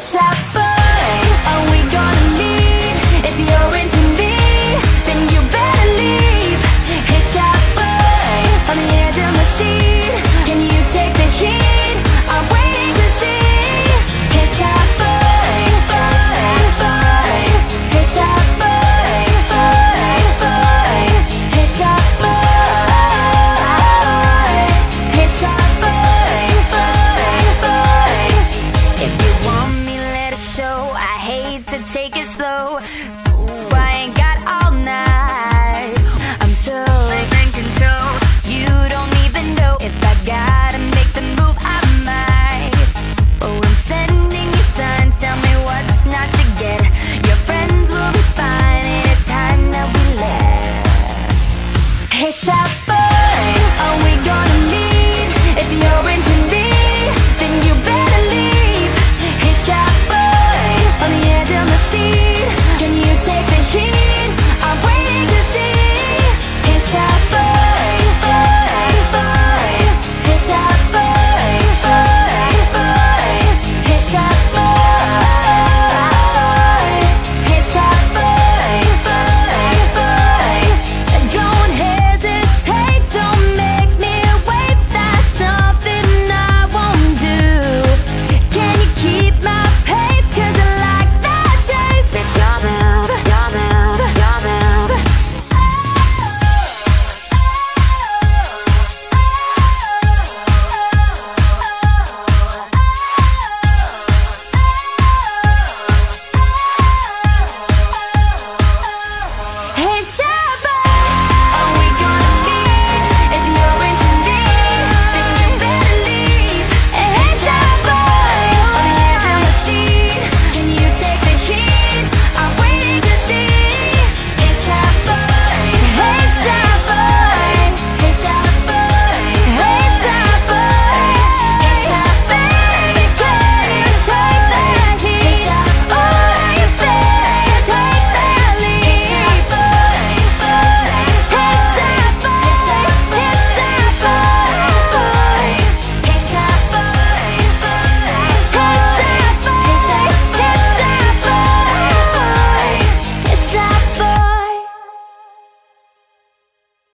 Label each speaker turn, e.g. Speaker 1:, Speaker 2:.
Speaker 1: December I ain't got all night. I'm so in control. You don't even know if I gotta make the move. I might. Oh, I'm sending you signs. Tell me what's not to get. Your friends will be fine in time that we left. Hey, shop boy, are we gonna meet if you're into?